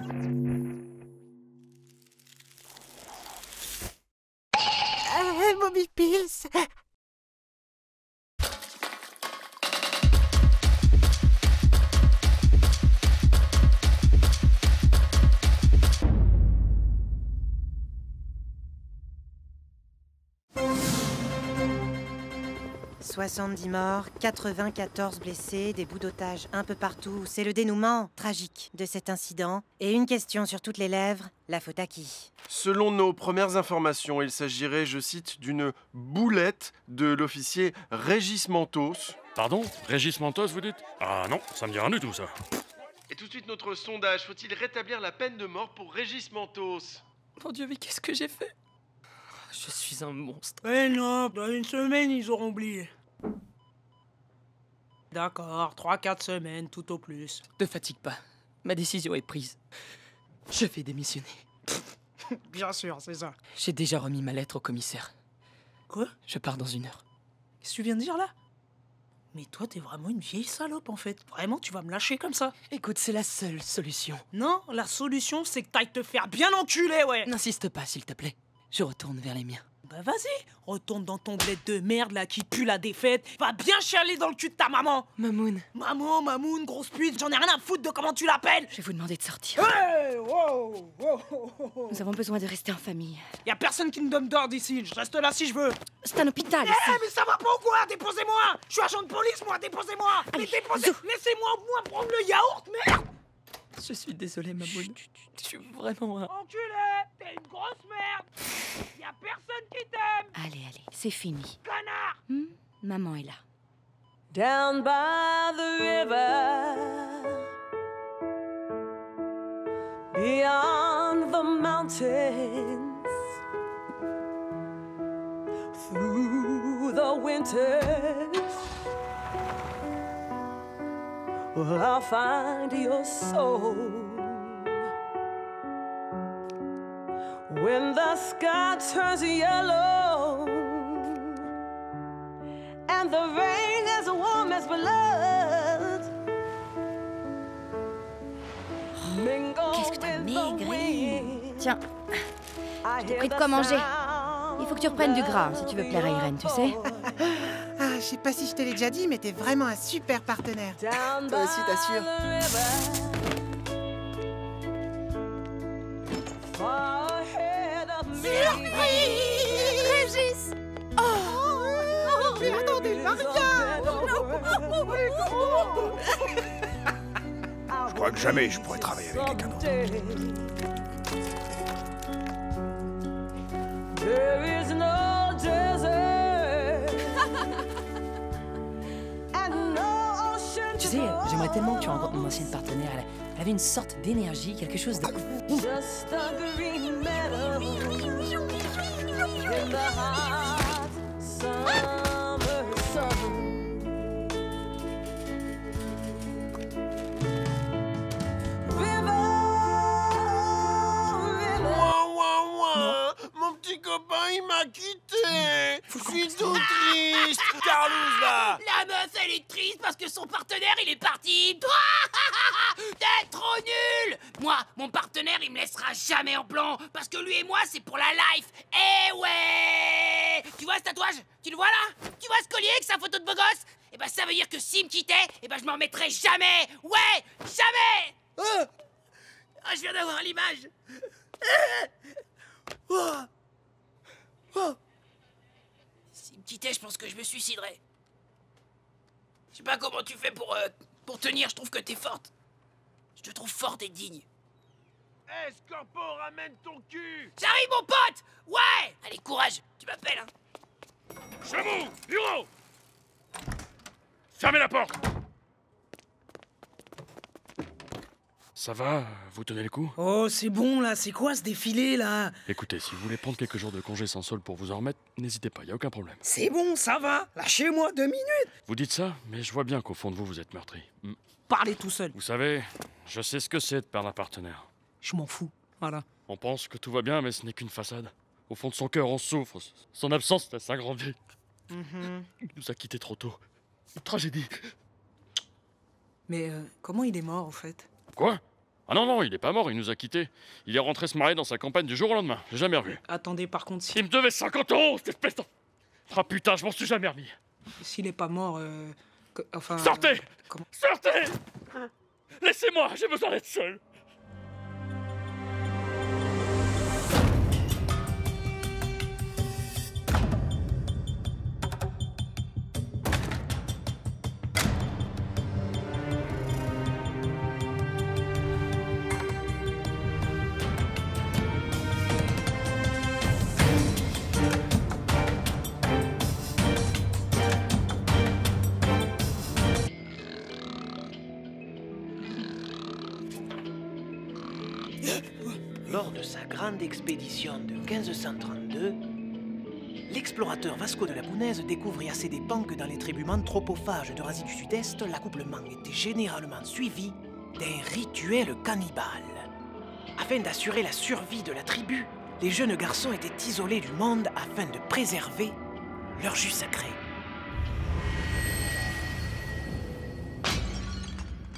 うん。70 morts, 94 blessés, des bouts d'otages un peu partout. C'est le dénouement tragique de cet incident. Et une question sur toutes les lèvres, la faute à qui? Selon nos premières informations, il s'agirait, je cite, d'une boulette de l'officier Régis Mentos. Pardon? Régis Mentos, vous dites? Ah non, ça me dit rien du tout, ça. Et tout de suite, notre sondage. Faut-il rétablir la peine de mort pour Régis Mentos Mon Dieu, mais qu'est-ce que j'ai fait? Je suis un monstre. Ouais, non, dans une semaine, ils auront oublié. D'accord, 3-4 semaines, tout au plus. Ne fatigue pas. Ma décision est prise. Je vais démissionner. Bien sûr, c'est ça. J'ai déjà remis ma lettre au commissaire. Quoi? Je pars dans une heure. Qu'est-ce que tu viens de dire là? Mais toi, t'es vraiment une vieille salope en fait. Vraiment, tu vas me lâcher comme ça Écoute, c'est la seule solution. Non, la solution, c'est que t'ailles te faire bien enculer, ouais N'insiste pas, s'il te plaît. Je retourne vers les miens. Bah vas-y, retourne dans ton bled de merde là qui pue la défaite. Va bien chialer dans le cul de ta maman Mamoun, Maman, mamoun, grosse pute, j'en ai rien à foutre de comment tu l'appelles je vais vous demander de sortir. Hey, wow, wow, wow. Nous avons besoin de rester en famille. Y a personne qui me donne d'ordre ici, je reste là si je veux. C'est un hôpital Eh, mais ça va pas ou quoi? Déposez-moi Je suis agent de police, moi, déposez-moi Mais déposez. Laissez-moi au moins prendre le yaourt, merde Je suis désolé, Mamoun. Je suis vraiment un... Enculé T'es une grosse merde Y a personne qui t'aime, Allez, allez, c'est fini. connard Hmm, Maman est là. down by the river, beyond the mountains, through the winters. Well, I'll find your soul. When the sky turns yellow and the rain is warm as blood. Mingle Qu'est-ce que t'as maigri. Tiens, t'ai hear pris de quoi manger. Il faut que tu reprennes du gras si tu veux plaire à Irène, tu sais. Je sais pas si je te l'ai déjà dit, mais t'es vraiment un super partenaire. Toi aussi, t'assures. the river. Far ahead of me. Régis Oh Mais attendez, Maria Je crois que jamais je pourrais travailler avec quelqu'un d'autre. Tu sais, j'aimerais tellement que tu rencontres mon ancienne partenaire. Elle, elle avait une sorte d'énergie, quelque chose de... Mon petit copain, il m'a quitté. Je suis tout triste Carlos, là La meuf, elle est triste parce que son partenaire, il est parti. T'es trop nul Moi, mon partenaire, il me laissera jamais en plan parce que lui et moi, c'est pour la life. Eh ouais Tu vois ce tatouage? Tu le vois là? Tu vois ce collier avec sa photo de beau gosse? Eh ben, ça veut dire que s'il me quittait, eh ben, je m'en remettrai jamais. Ouais, jamais Oh Ah, je viens d'avoir l'image. Oh. Oh. S'il me quittait, je pense que je me suiciderais. Je sais pas comment tu fais pour, euh, pour tenir, je trouve que t'es forte. Je te trouve forte et digne. Escorpo, ramène ton cul. J'arrive, mon pote. Ouais. Allez, courage, tu m'appelles, hein. Chameau Bureau Fermez la porte Ça va Vous tenez le coup Oh, c'est bon là, c'est quoi ce défilé là Écoutez, si vous voulez prendre quelques jours de congé sans solde pour vous en remettre, n'hésitez pas, y a aucun problème. C'est bon, ça va Lâchez-moi deux minutes Vous dites ça, mais je vois bien qu'au fond de vous, vous êtes meurtri. Hmm. Parlez tout seul. Vous savez, je sais ce que c'est de perdre un partenaire. Je m'en fous. Voilà. On pense que tout va bien, mais ce n'est qu'une façade. Au fond de son cœur, on souffre. Son absence laisse un grand vide. Mhm. Il nous a quittés trop tôt. Une tragédie. Mais euh, comment il est mort en fait? Quoi? Ah non, non, il est pas mort, il nous a quittés. Il est rentré se marier dans sa campagne du jour au lendemain. J'ai jamais revu. Attendez, par contre, si- Il me devait 50 euros, cette espèce de... Ah putain, je m'en suis jamais remis. s'il est pas mort, euh, enfin. Sortez euh, Sortez Laissez-moi, j'ai besoin d'être seul. Lors de sa grande expédition de 1532, l'explorateur Vasco de la Punaise découvrit à ses dépens que dans les tribus anthropophages d'Eurasie du Sud-Est, l'accouplement était généralement suivi d'un rituel cannibale. Afin d'assurer la survie de la tribu, les jeunes garçons étaient isolés du monde afin de préserver leur jus sacré.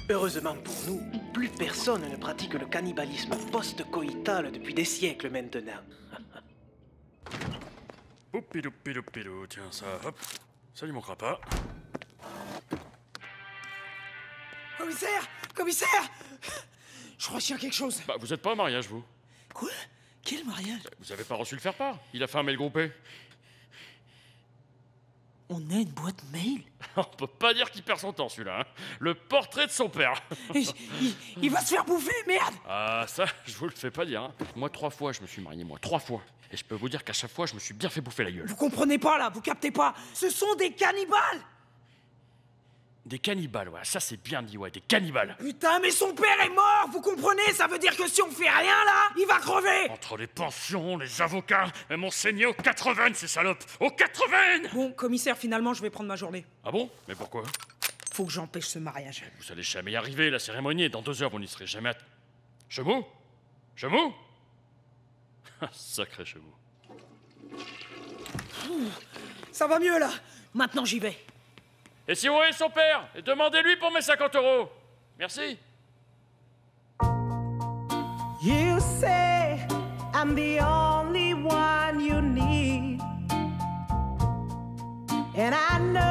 Heureusement pour nous, plus personne ne pratique le cannibalisme post-coïtal depuis des siècles maintenant. Poupidou, pidou, pidou, tiens ça, hop. Ça lui manquera pas. Commissaire Commissaire Je retiens quelque chose. Bah, vous êtes pas au mariage, vous Quoi? Quel mariage? Vous avez pas reçu le faire-part? Il a fermé le groupé. On a une boîte mail? On peut pas dire qu'il perd son temps, celui-là. hein. Le portrait de son père. il, il- il va se faire bouffer, merde Ah, ça, je vous le fais pas dire. hein. Moi, trois fois, je me suis marié, moi. Trois fois. Et je peux vous dire qu'à chaque fois, je me suis bien fait bouffer la gueule. Vous comprenez pas là, vous captez pas Ce sont des cannibales Des cannibales, ouais. Ça, c'est bien dit, ouais. Des cannibales. Putain, mais son père est mort, vous comprenez? Ça veut dire que si on fait rien là, il va crever Entre les pensions, les avocats, elles m'ont saigné aux 80, ces salopes. Aux 80 Bon, commissaire, finalement, je vais prendre ma journée. Ah bon? Mais pourquoi? Faut que j'empêche ce mariage. Vous allez jamais y arriver, la cérémonie est dans deux heures, vous n'y serez jamais. à- Chemou Chemou Sacré chemou. Ça va mieux là Maintenant j'y vais. Et si vous voyez son père, demandez-lui pour mes 50 euros. Merci. You say I'm the only one you need. And I know